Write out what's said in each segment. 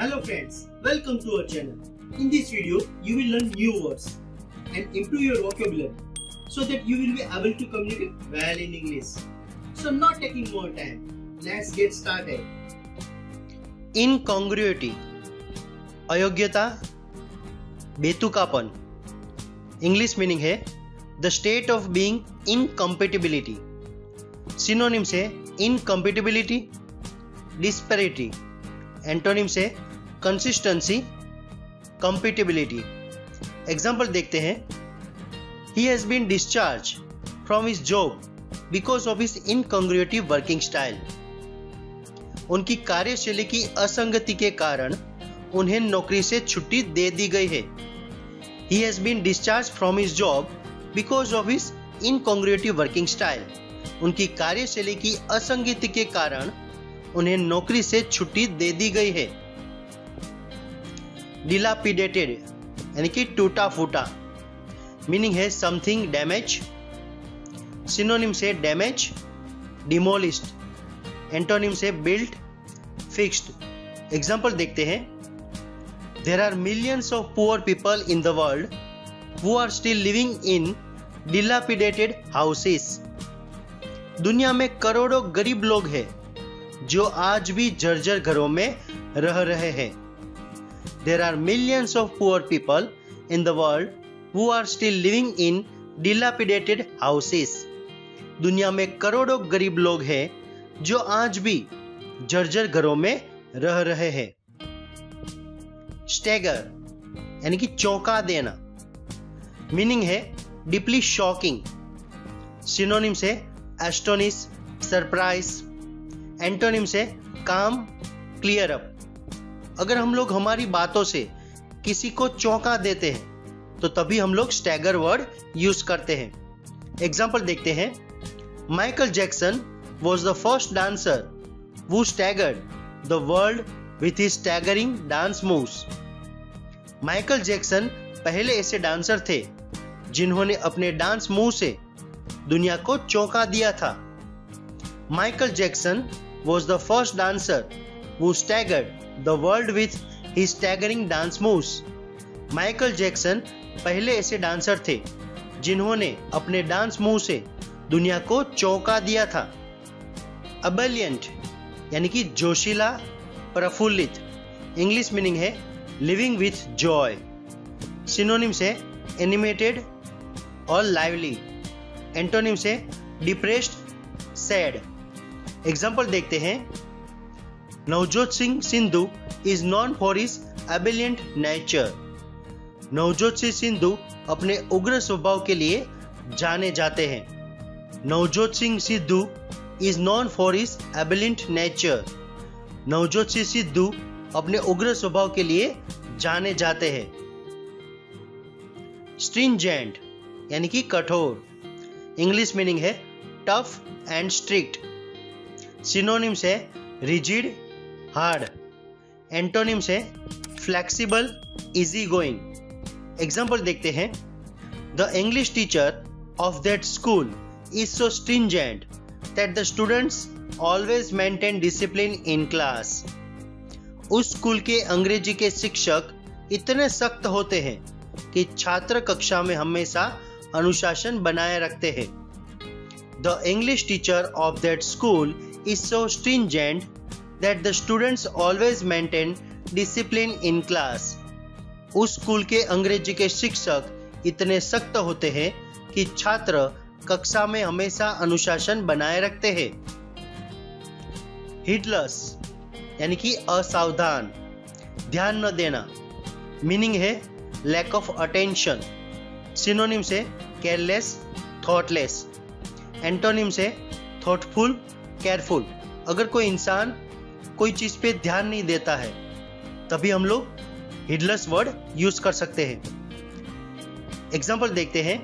Hello friends, welcome to our channel. In this video, you will learn new words and improve your vocabulary so that you will be able to communicate well in English. So not taking more time, let's get started. Incongruity अयोग्यता बेतुकापन English meaning है the state of being incompatibility synonym से incompatibility disparity antonym से consistency compatibility example देखते हैं। He has been discharge from his job because of his incongruitive working style उनकी कार्यशैली की असंगति के कारण उन्हें नौकरी से छुट्टी दे दी गई है। He has been discharge from his job because of his incongruitive working style उनकी कार्यशैली की असंगति के कारण उन्हें नौकरी से छुट्टी दे दी गई है। डिलापिडेटेड यानी कि टूटा फूटा मीनिंग है समथिंग डैमेज सिनोनिम से डैमेज डिमोलिस्ड एंटोनिम से बिल्ट फिक्स्ड एग्ज़ाम्पल देखते हैं। There are millions of poor people in the world who are still living in dilapidated houses दुनिया में करोड़ों गरीब लोग हैं। जो आज भी जर्जर घरों में रह रहे हैं। There are millions of poor people in the world who are still living in dilapidated houses दुनिया में करोड़ों गरीब लोग हैं जो आज भी जर्जर घरों में रह रहे हैं। स्टेगर यानी कि चौंका देना। मीनिंग है डीपली शॉकिंग सिनोनिम से एस्टोनिस सरप्राइज़ एंटोनिम से काम क्लियर अप अगर हम लोग हमारी बातों से किसी को चौंका देते हैं तो तभी हम लोग स्टैगर वर्ड यूज़ करते हैं। एग्ज़ाम्पल देखते हैं। Michael Jackson was the first dancer who staggered the world with his staggering dance moves Michael Jackson पहले ऐसे डांसर थे, जिन्होंने अपने डांस मूव से दुनिया को चौंका दिया था। Michael Jackson was the first dancer who staggered the world with he staggering dance moves Michael Jackson पहले ऐसे डांसर थे, जिन्होंने अपने डांस मूव से दुनिया को चौंका दिया था। अबलियंट यानी कि जोशीला प्रफुल्लित। इंग्लिश मीनिंग है लिविंग विथ जॉय सिनोनिम से एनिमेटेड और लाइवली एंटोनिम से डिप्रेस्ड सैड एग्ज़ाम्पल देखते हैं। Navjot Singh Sindhu is known for is ebullient nature Navjot Singh Sindhu अपने उग्र स्वभाव के लिए जाने जाते हैं। Navjot Singh Sidhu is known for is ebullient nature Navjot Singh Sidhu अपने उग्र स्वभाव के लिए जाने जाते हैं। स्ट्रिंजेंट यानी कि कठोर। इंग्लिश मीनिंग है टफ एंड स्ट्रिक्ट सिनोनिम से रिजिड हार्ड एंटोनिम से फ्लेक्सिबल इजी गोइंग एग्ज़ाम्पल देखते हैं. The English teacher of that school is so stringent that the students always maintain discipline in class उस school के अंग्रेज़ी के शिक्षक इतने सख्त होते हैं कि छात्र कक्षा में हमेशा अनुशासन बनाए रखते हैं। The English teacher of that school is so stringent that the students always maintain discipline in class उस स्कूल के अंग्रेज़ी के शिक्षक इतने सख्त होते हैं कि छात्र कक्षा में हमेशा अनुशासन बनाए रखते हैं। हिटलस यानी कि असावधान, ध्यान न देना। मीनिंग है लैक ऑफ़ अटेंशन सिनोनिम से केयरलेस थॉटलेस एंटोनिम से थॉटफुल केयरफुल अगर कोई इंसान कोई चीज़ पे ध्यान नहीं देता है, तभी हम लोग हिडलस वर्ड यूज़ कर सकते हैं। एग्ज़ाम्पल देखते हैं।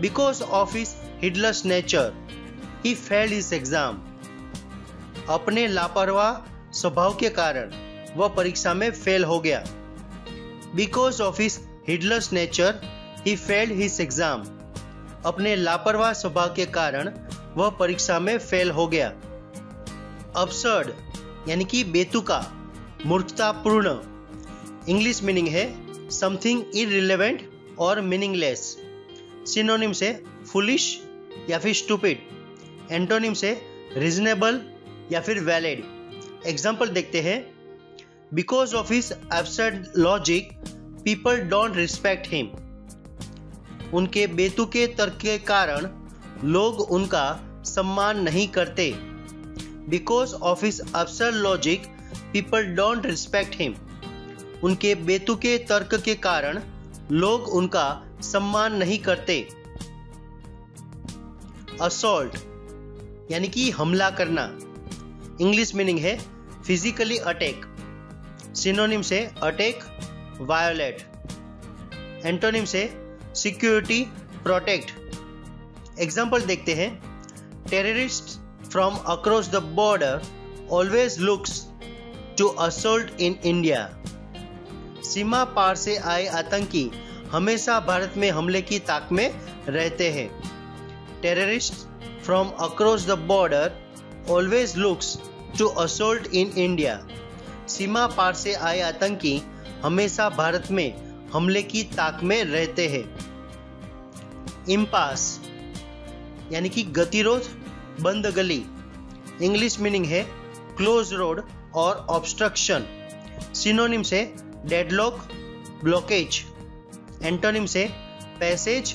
Because of his heedless nature he failed his exam अपने लापरवाह स्वभाव के कारण वह परीक्षा में फेल हो गया। Because of his heedless nature he failed his exam अपने लापरवाह स्वभाव के कारण वह परीक्षा में फेल हो गया। अपसर्ड यानी कि बेतुका, मूर्खतापूर्ण। इंग्लिश मीनिंग है समथिंग इरिलेवेंट और मीनिंगलेस सिनोनिम से फुलिश या फिर स्टूपिड एंटोनिम से रीजनेबल या फिर वैलिड एग्ज़ाम्पल देखते हैं। Because of his absurd logic people don't respect him उनके बेतुके तर्क के कारण लोग उनका सम्मान नहीं करते। Because of his absurd logic people don't respect him उनके बेतुके तर्क के कारण लोग उनका सम्मान नहीं करते। असोल्ट यानी कि हमला करना। इंग्लिश मीनिंग है फिजिकली अटैक सिनोनिम से अटैक वायोलेट एंटोनिम से सिक्योरिटी प्रोटेक्ट एग्ज़ाम्पल देखते हैं. Terrorist from across the border always looks to assault in India सीमा पार से आए आतंकी हमेशा भारत में हमले की ताक में रहते हैं. Terrorist from across the border always looks to assault in India सीमा पार से आए आतंकी हमेशा भारत में हमले की ताक में रहते हैं. इम्पास यानी कि गतिरोध बंद गली। इंग्लिश मीनिंग है क्लोज रोड और ऑब्स्ट्रक्शन सिनोनिम से डेडलॉक ब्लॉकेज एंटोनिम से पैसेज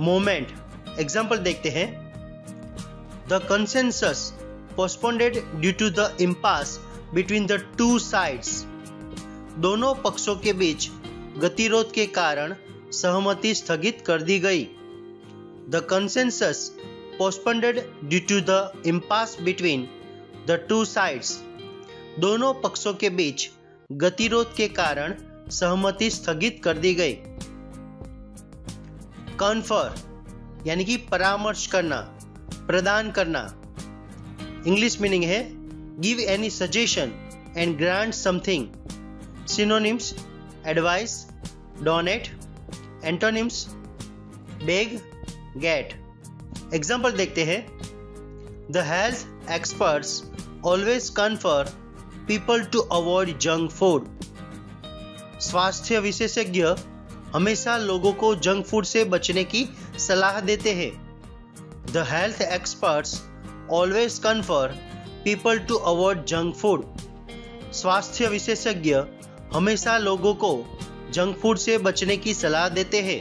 मोमेंट एग्ज़ाम्पल देखते हैं। The consensus postponed due to the impasse between the two sides दोनों पक्षों के बीच गतिरोध के कारण सहमति स्थगित कर दी गई। The consensus postponed due to the impasse between the two sides दोनों पक्षों के बीच गतिरोध के कारण सहमति स्थगित कर दी गई। कन्फर यानी कि परामर्श करना, प्रदान करना। इंग्लिश मीनिंग है give any suggestion and grant something synonyms advice donate antonyms beg get example देखते हैं. The health experts always confer people to avoid junk food स्वास्थ्य विशेषज्ञ हमेशा लोगों को जंक फ़ूड से बचने की सलाह देते हैं. The health experts always confer people to avoid junk food स्वास्थ्य विशेषज्ञ हमेशा लोगों को जंक फ़ूड से बचने की सलाह देते हैं.